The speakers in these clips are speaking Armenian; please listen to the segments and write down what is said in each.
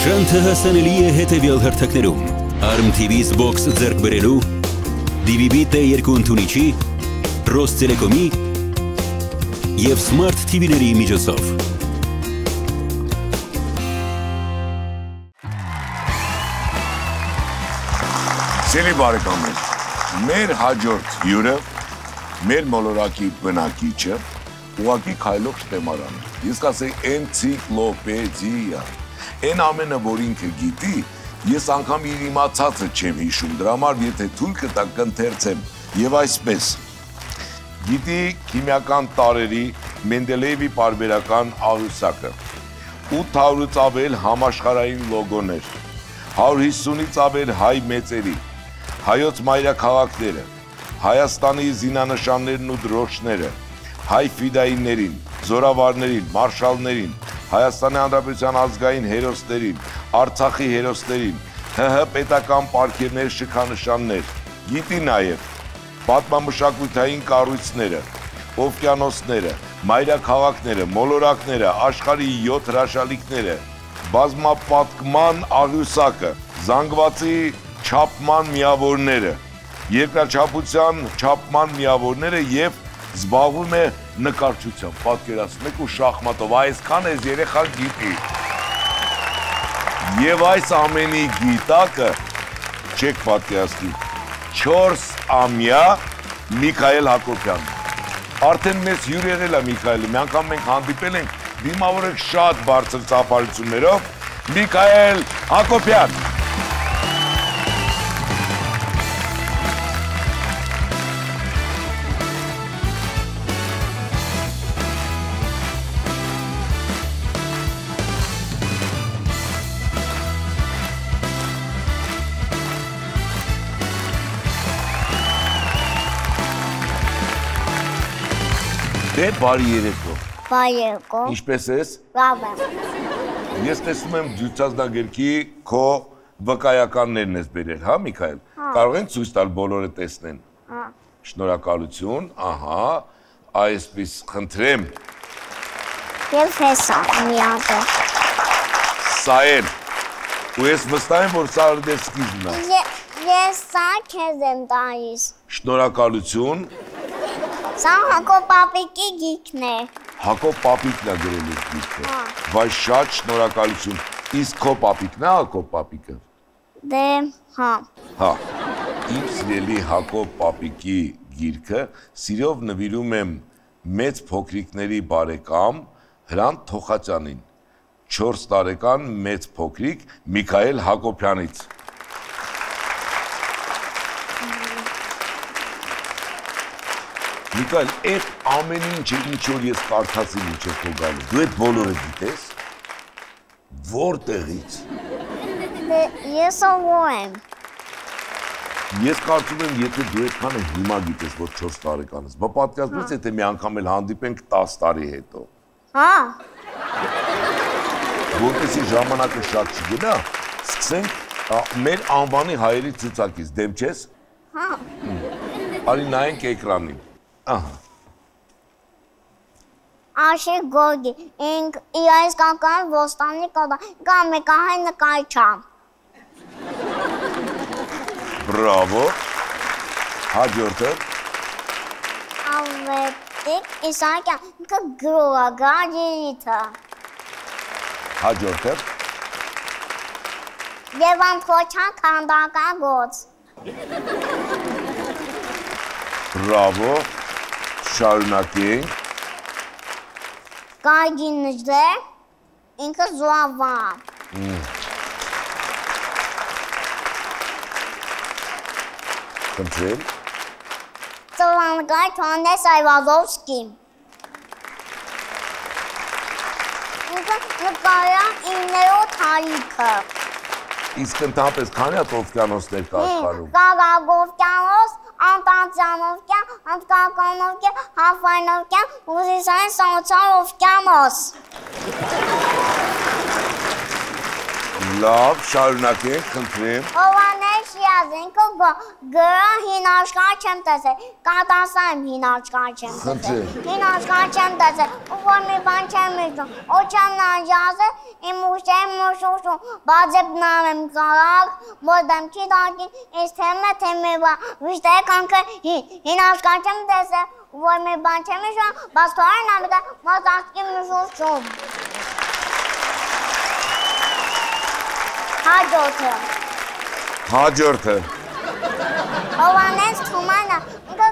Շանթը հասանելի է հետևյալ հերթակներում։ Arm TV-ից Box ձեռք բերելու, DVB T2 ընդունիչի, Ross Telecom-ի եւ Smart TV-ների միջոցով։ Սիրելի բարեկամներ, մեր հաջորդ հյուրը մեր մոլորակի բնակիչը ուղակի քայլող շտեմարան։ Ես կասեի էնցիկլոպեդիա։ Այն ամենը, որ ինքը գիտի, ես անգամ իր իմացածը չեմ հիշում։ Դրա համար եթե թույլ կտակ կընթերցեմ եւ այսպես. Գիտի քիմիական տարերի Մենդելեևի պարբերական աղյուսակը. 800-ից ավել համաշխարհային լոգոներ 150-ից ավել հայ մեծերի հայոց մայրաքաղաքները Հայաստանի զինանշաններն ու դրոշները, հայ ֆիդայիներին, զորավարներին, մարշալներին, Հայաստանի Հանրապետության ազգային հերոսներին, Արցախի հերոսներին, ՀՀ պետական պարգևներ, շքանշաններ, գիտի նաև պատմամշակութային կառույցները, օվկիանոսները, մայրաքաղաքները, մոլորակները, աշխարհի 7 հրաշալիքները, բազմապատկման աղյուսակը, զանգվածի չափման միավորները, երկրաչափության չափման միավորները եւ զբաղվում է նկարչությամբ, պատկերացնեք ու շախմատով, այսքան էս երեխան գիտի։ Եվ այս ամենի գիտակը չեք պատկերացնի 4 ամյա Միքայել Հակոբյան։ Արդեն մեզ հյուր եղել է Միքայելը, մի անգամ մենք հանդիպել ենք դիմավորեք շատ բարձր ծափարություններով Միքայել Հակոբյան։ Դե բարի երեկո։ Բայեկո։ Ինչպես ես։ Լավ եմ։ Ես տեսնում եմ ջուծածնագերքի քո վկայականներն ես բերել, հա Միքայել։ Կարող են ցույց տալ բոլորը տեսնեն։ Հա։ Շնորհակալություն, ահա, այսպես խնդրեմ, Եվ հեսա մի հատ։ սա էլ։ Ու ես վստահ եմ, որ սա դեր սկիզբն է։ Ես սա քեզ եմ տալիս։ Շնորհակալություն, Սա Հակոբ պապիկի գիքն է։ Հակոբ Պապիկն է գրել այս գիրքը։ Հա։ Բայց շատ շնորհակալություն։ Իսկ քո Պապիկն է Հակոբ Պապիկը։ Դե, հա։ Հա։ Իմ սիրելի Հակոբ Պապիկի գիրքը սիրով նվիրում եմ մեծ փոքրիկների բարեկամ Հրանտ Թոխացյանին։ 4 տարեկան մեծ փոքրիկ Միքայել Հակոբյանից։ Միքայել, այդ ամեն ինչը ինչ որ ես կարդացի ինչը քո գալու։ Դու այդ բոլորը գիտես։ Որտեղից։ Դե, ես ով եմ։ Ես կարծում եմ, եթե դու այդքանը հիմա գիտես, որ 4 տարեկան ես, բա պատկերացնես, եթե մի անգամ էլ հանդիպենք 10 տարի հետո, Հա։ որտեսի ժամանակը շատ չգնա, սկսենք մեր անվանի հայերի ցուցակից, դեմ չես։ Հա։ Արի նայենք էկրանին։ Ահա։ Աշի գոգի, ինք իայս կական ոստանի կոդա, կամ է կահայ նկայչա։ Բրավո։ Հաջորդը Ավետիկ Իսակյան, ինքը գրոա գաջիրիթը։ հաջորդը Եվան քոչան քանդական գոց։ բրավո։ Շարունակենք։ Գագինժդե, ինքը զուավա։ Խնդրեմ։ Ծվանգայ Թոնես Այվազովսկի։ Ինքը նկարյա իններո թարիքը։ Իսկ ընդհանրապես քանի հատ օվկիանոսներ կա աշխարհում։ Կաղագովկյանոս, Անտանցյանովկյան, Անտկականովկյան, Հաֆայնովկյան, Ռուսիսային Սանոցար օվկյանոս։ Լավ, շարունակենք, խնդրեմ։ Հովանես ասի, ինքը գրը հին աշխարհ չեմ տեսել, կատասեմ հին աշխարհ չեմ տեսել։ Հին աշխարհ չեմ տեսել, ու որ մի բան չեմ իջում, ու չեմ նաջազը, իմ ուշեմ մուշուշու, բաձեպ նավեմ կարակ, մոդեմ չի դակին, ինձ թեմը թեմեվա, վիշտե կանքը հին աշխարհ չեմ տեսել, Հաջորդը։ Հովանես Թումանը ինքը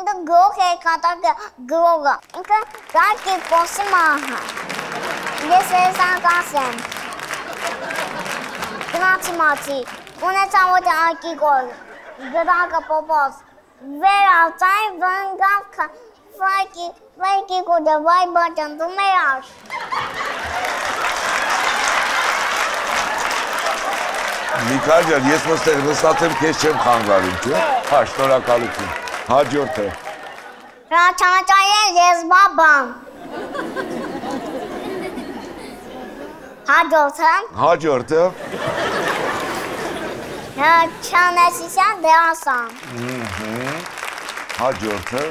ինքը գող է կատարը գողը։ Ինքը գարկի կոսի մահը։ Ես էսան կասեմ։ Գնացի մացի։ Ունեցա ոտ ակի գոր։ Գրակը պոպոս։ Վեր ալցայ վնգավ ֆայկի ֆայկի գոդը վայ բաճան դու մերաշ։ Միքայել ջան, ես ոստեղ նստած եմ, քեզ չեմ խանգարում, չէ՞։ Հա, շնորհակալություն։ Հաջորդը։ Ռաչանաչայեն ես բաբան։ Հաջորդը Հաջորդը։ Չանեսիսյան դերասան։ Հաջորդը։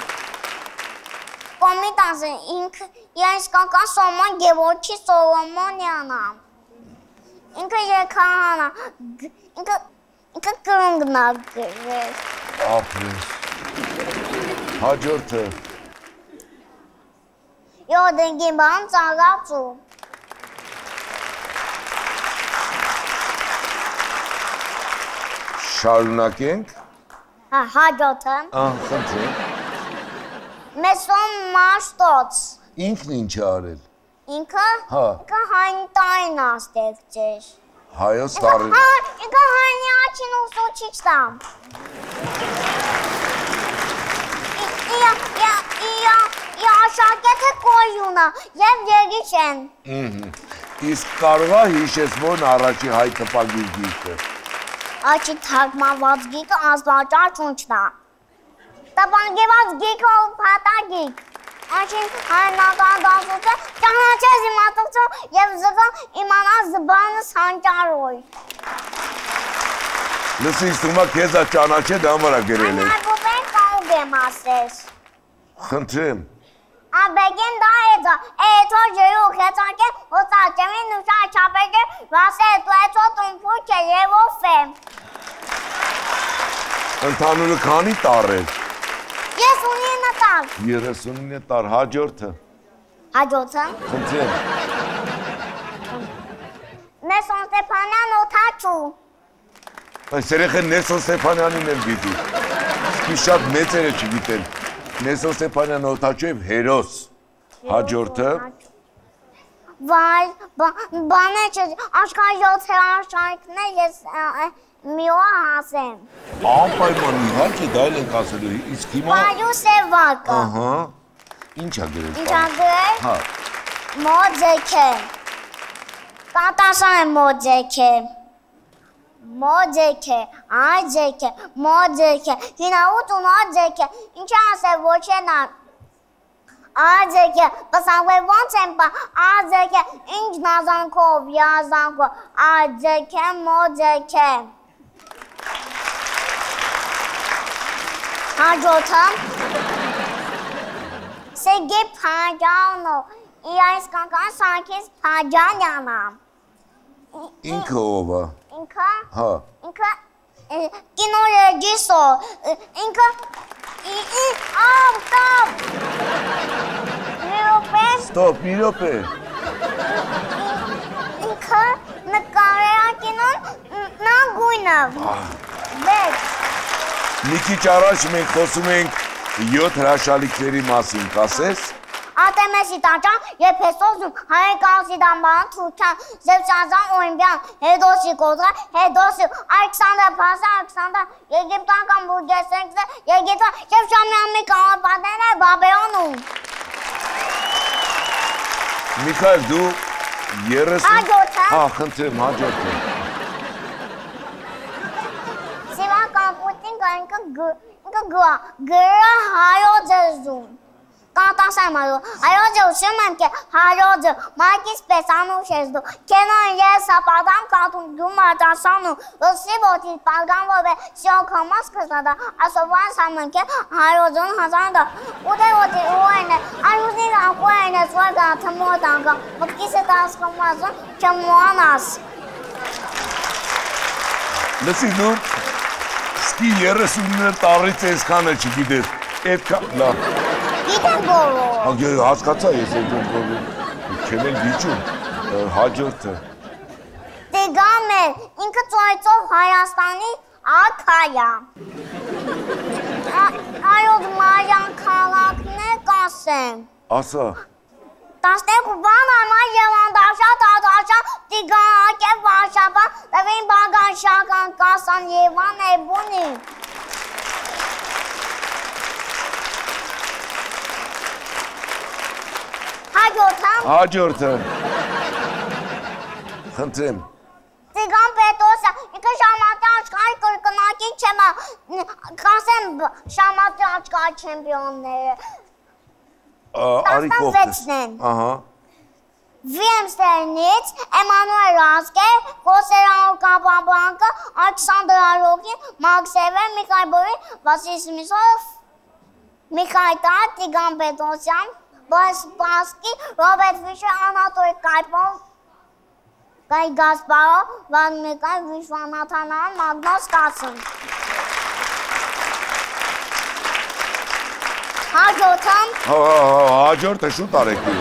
Կոմիտանսը ինքը երսկական Սոմոն Գևորգի Սոլոմոնյանա։ Ինքը երկհանա։ Ինքը ինքը կրունգնա գրել։ Ապրես։ Հաջորդը։ Յոդենգի բան ծաղացու։ Շարունակենք։ Հա, հաջորդը Ահ, խնդրեմ։ Մեսոն մաշտոց։ Ինքն ինչ արել։ Ինքը Հա։ ինքը հանտայն աստեղծեր։ Հայոց տարի։ Հա, ինքը հանի աչին ուսուցիչ տամ։ Իա, իա, իա, իա աշակեթը կոյունա եւ երգիչ են։ Ահա։ Իսկ կարող է հիշեցվոն առաջի հայ տպագիր գիրքը։ Աչի թարգմանված գիքը ազգաճար չունչնա։ Տպանգեված գիքը ու փատագիկ։ Աչին հայնական դասուցը ճանաչես իմատոցը եւ զգա իմանա զբանս հանճարոյ։ Լսի, ստումա քեզա ճանաչե դա համարա գրել է։ Անարգուբեն կաուգ եմ ասես։ Խնդրեմ։ Աբեգեն դա էձա, էթո ջերու խեցակե, հոցա ջեմին նուշա չապեգե, վասե էթո էթո տունփուկ է եւ ով է։ Ընդհանուրը քանի տար է։ Ես ունի նտալ։ 39 տար հաջորդը։ Հաջորդը։ Խնդրեմ։ Նեսոն Ստեփանյան օթաչու։ Այս երեխեն Նեսոն Ստեփանյանին են դիտի։ Իսկ շատ մեծերը չգիտեն։ Նեսոն Ստեփանյան օթաչև հերոս։ Հաջորդը։ Վայ, բանը չէ, աշխարհի 7 հրաշքն է, ես մի օր հասեմ։ Անպայման իհարկե դա էլ ենք ասելու։ Իսկ հիմա Վայուս է վակը։ Ահա։ Ինչ ա գրել։ Ինչա գրել։ Հա։ Մոձեքե։ Կատասան է մոձեքե։ Մոձեքե, այձեքե, մոձեքե, հինաուտ ու մոձեքե, ինչ ասել ոչ են ան։ Աձեքե, պսանգվե ոնց են պա, աձեքե, ինչ նազանքով, յազանքով, աձեքե, մոձեքե։ Հաջորդը Սեգե Փաջանո, իայս կական սանքես Փաջանյանա։ Ինքը ով է։ Ինքը, Հա։ ինքը կինոռեժիսոր, ինքը ի- ի- ավ, տավ։ Նիրոպես Ստոպ, մի րոպե։ ինքը նկարեա կինոն նա գույնը։ Բեկ, Մի քիչ առաջ մենք խոսում ենք 7 հրաշալիքների մասին, կասես։ Ատեմեսի տաճան, եփեսոսում, հայկասի դամբան, թուրքյան, զևսազան, օիմբյան, հետոսի կոդրը, հետոսի, Ալեքսանդր Փասա, Ալեքսանդր, եգիպտական բուրգեսենքսը, եգիպտա, և շամյամի կաղապատեն է բաբեոնում։ Միքայել, դու 30 Հաջորդը։ Հա, խնդրեմ, հաջորդը։ ինքը գ- ինքը գա, գրը հայոց էզում։ կատասեմ այո այոջը ուշում եմ կե հայոջը մայքիս պես անուշ ես դու կենան ես ապադամ կատում դու մատասանու լսի ոտի պարգան ովե սյոն կամաս կստադա ասովան սամն կե հայոջն հազանդա ուդե ոտի ուայնը այուզի ակուայնը սվագա թմոտանգա մտքիսը տասկամազն չմուանաս Լսի դու սկի 30 տարից այսքանը չգիտես Էդքա լավ Գիտեմ բոլոր Ագե հասկացա ես այդ բոլոր Չեմ էլ վիճում հաջորդը Դեգամ է ինքը ծոյցով Հայաստանի ակայա Այոդ մարյան քաղաքն է կասեմ Ասա Տասնեկ բան ամա եվանդաշա տադաշա տիգակ է վաշապա տվին բագանշական կասան եվան է բունի Հաջորդամ Հաջորդը Խնդրեմ Տիգան Պետոսը ինքը շամատի աշխարհի կրկնակի չեմա կասեմ շամատի աշխարհի չեմպիոնները Արի կողքս Ահա Վիեմստերնից Էմանուել Ռասկե, Խոսերանո Կապաբանկը, Ալեքսանդր Արոկին, Մաքսևը, Միքայել Բորին, Վասիլ Սմիսով, Միքայել Տար, Տիգան Պետոսյան, Բորիս Սպասկի, Ռոբերտ Ֆիշեր, Անատոլ Կայպով, Գայ Գասպարով, Վադմիկայ Վիշվանաթանան, Մագնոս Կացն։ Հաջորդամ Հա, հա, հա, Հաջորդը շուտ արեք դու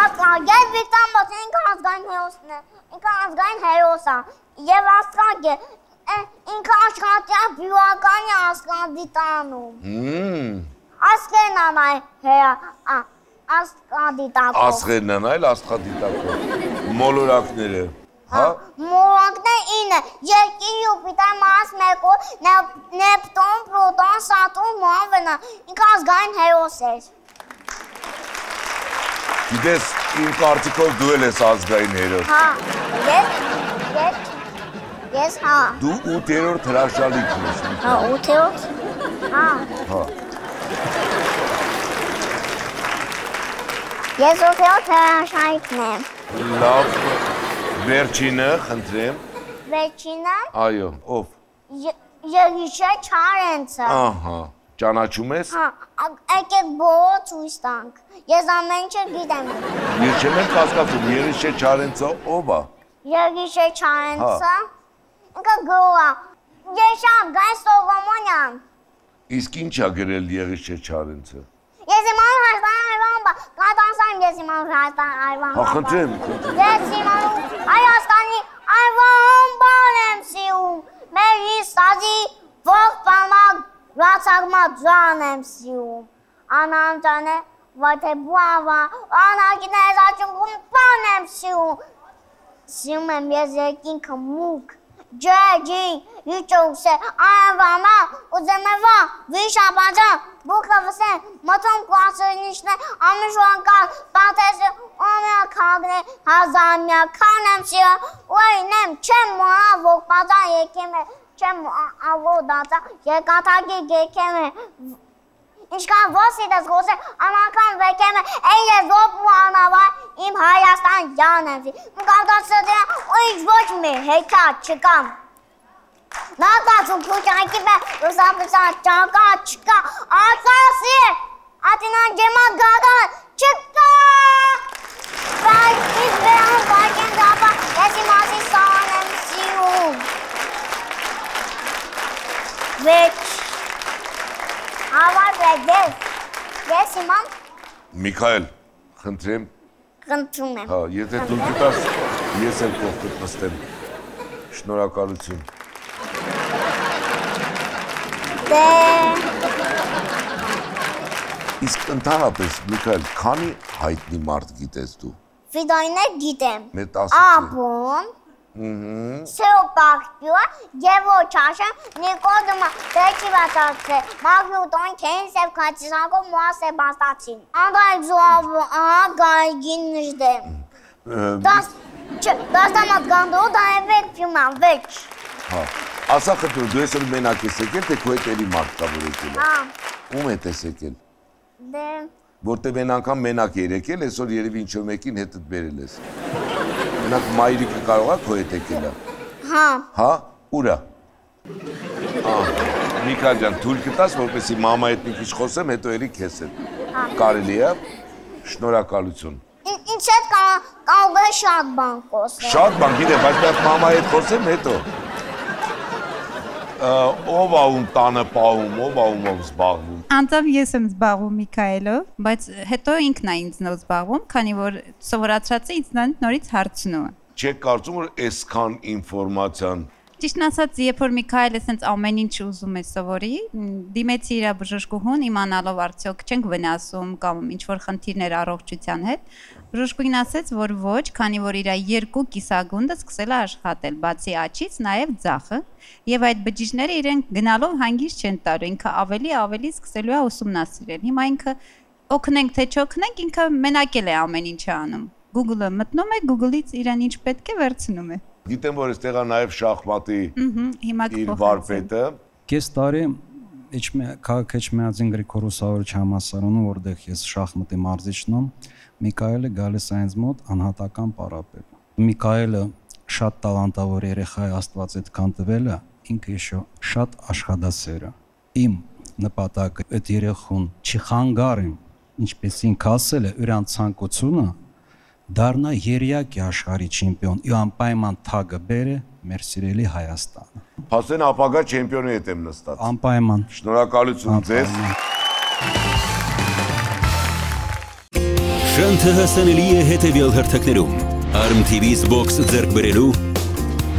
Ասկագեր Վիկտոր Մոտ ինքը ազգային հերոսն է։ Ինքը ազգային հերոս է։ Եվ ասկագե ինքը աշխատյա բյուականի ասկանդի տանում։ Հմ Ասկերն անայ հեա ասկանդի տակով։ Ասղերն են այլ աստղադիտակով Մոլորակները Հա Մորանքն է ինը, երկիր Յուպիտեր, Մարս, Մերկուր, Նեպտուն, Պլուտոն, Սատուրն, Մոհանվենը, ինքը ազգային հերոս էր։ Գիտես, իմ կարծիքով դու էլ ես ազգային հերոս Հա, ես, ես, ես հա։ Դու 8-րդ հրաշալիքն ես Հա, ութերոց։ Հա, Հա ես ութերոց հրաշայքն եմ։ Լավ Վերջինը, խնդրեմ Վերջինը Այո, ով Երիշե Չարենցը։ Ահա Ճանաչում ես Հա, եկեք բոլոր ցույց տանք։ Ես ամեն ինչ գիտեմ։ Ես չեմ էլ կասկածում Երիշե Չարենցը ով է Երիշե Չարենցը։ Ինքը գոա։ Եշամ Գայ Սողոմոնյան։ Իսկ ինչ է գրել Երիշե Չարենցը Ես իման Հայաստան այվան բա, կատանսայմ ես իման Հայաստան այվան Հա խնդրեմ, Ես իմանում Հայաստանի այվան բան եմ սիում, մեր հիս սազի ող պանակ ռացագմա ձան եմ սիում, անանջան է վայթե բուավա, անակին է զաճունգում պան եմ սիում, սիում եմ ես երկինքը մուկ, ջեջի, յուճուքսե, այվամա, ուզեմևա, վիշապաջա, բուկը վսեն, մտում կասրնիշն է, ամիշվանկար, պատեսը, ամյա կագն է, հազամյա կանեմ սիրը, ուայնեմ, չեմ մորա, ոգ պատա եկեմ է, չեմ ավորդացա, եկաթագի գեկեմ Ich kann vorsehen das große Anerkannung bekämen. Eyle Zopmana var. İm hayastan yan emsi. Mukavdasıdır. O iş boş mi? Heyta çıkam. Ne yaparsın kuşan gibi? Usan pısan çaka çıka. Asası. Atinan Cemal Gagan. Çıka. Ben biz beyan varken daha resim aziz sağ emsiyum. Ve իմ Ավար ես, ես իման Միքայել, խնդրեմ խնդրում եմ։ Հա, եթե դու գիտաս, ես էլ կողքդ նստեմ Շնորհակալություն Դե Իսկ ընդհանրապես Միքայել, քանի հայտնի մարդ գիտես դու։ վիդայինը գիտեմ։ Մեր տասը Աբոն, Սեոպակտյուա, Գևո Չաշը, Նիկոդմա, Տեքիվատացե, Մագնուտոն, Քենսև Քաչիսակո, Մուասե Բաստացին։ Անդայք զուավ, ահա գայգին նժդե։ Դաս, չէ, դաստամատ գանդո, դա է վեկ ֆիլման, վեկ։ Հա։ Ասա խնդրում, դու ես մենակ ես եկել, թե քո հետ էլի մարդ կա որ եկել է։ Հա, Ում հետ ես եկել։ Դե Որտեղ այն անգամ մենակ էր եկել, այսօր երևի ինչ-որ մեկին հետդ բերել ես։ Մենակ մայրիկը կարող է քո հետ եկել։ հա, Հա, ուրա։ Միքայել ջան, թույլ կտաս, որպեսի մամայի հետ մի քիչ խոսեմ, հետո երի քեզ հետ։ Կարելի է։ Շնորհակալություն։ ին- ինձ հետ կա- կարող է շատ բան խոսել։ Շատ բան գիտեմ, բայց մենք մամայի հետ խոսեմ հետո։ Ով ա ում տանը պահում, ով ա ումով զբաղվում։ Անձամբ ես եմ զբաղվում Միքայելով, բայց հետո ինքն է ինձնով զբաղվում, քանի որ սովորացած է ինձնից նորից հարցնում է։ Չեք կարծում, որ այսքան ինֆորմացիան Ճիշտն ասած, երբ որ Միքայելը սենց ամեն ինչ ուզում է սովորի, դիմեցի իր բժշկուհուն իմանալով արդյոք չենք վնասում կամ ինչ որ խնդիրներ առողջության հետ, բժշկուհին ասաց, որ ոչ, քանի որ իր երկու կիսագունդը սկսել է աշխատել, բացի աչից, նաև ձախը, եւ այդ բջիջները իրեն գնալով հանգիստ չեն տալու, ինքը ավելի ավելի սկսելու է ուսումնասիրել։ Հիմա ինքը օգնենք թե չօգնենք, ինքը մենակ էլ է ամեն ինչը անում։ Google-ը մտնում է, Google-ից իրան ինչ պետք է վերցնում է։ գիտեմ, որ այստեղ է նաև շախմատի Ահա, հիմա իր կփոխանցեմ։ վարպետը։ Կես տարի Էջմե քաղաք Էջմիածին Գրիգոր Սավարիչ համասարանում, որտեղ ես շախմատի մարզիչն եմ, Միքայելը գալիս է ինձ մոտ անհատական պարապել։ Միքայելը շատ տալանտավոր երեխա է, Աստված այդքան տվել է, ինքը իշո շատ աշխատասեր է։ Իմ նպատակը այդ երեխուն չխանգարեմ, ինչպես ինքը ասել է, ուրան ցանկությունը դառնա երյակի աշխարհի չեմպիոն, ու անպայման թագը բերե մեր սիրելի Հայաստանը։ Փաստեն ապագա չեմպիոնի հետ եմ նստած։ Անպայման Շնորհակալություն ձեզ։ Շանթը հասանելի է հետևյալ հերթակներում։ Arm TV-ից Box ձեռք բերելու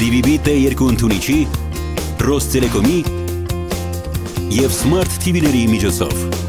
DVB T2 ընդունիչի, Ross Telecom-ի եւ Smart TV-ների միջոցով։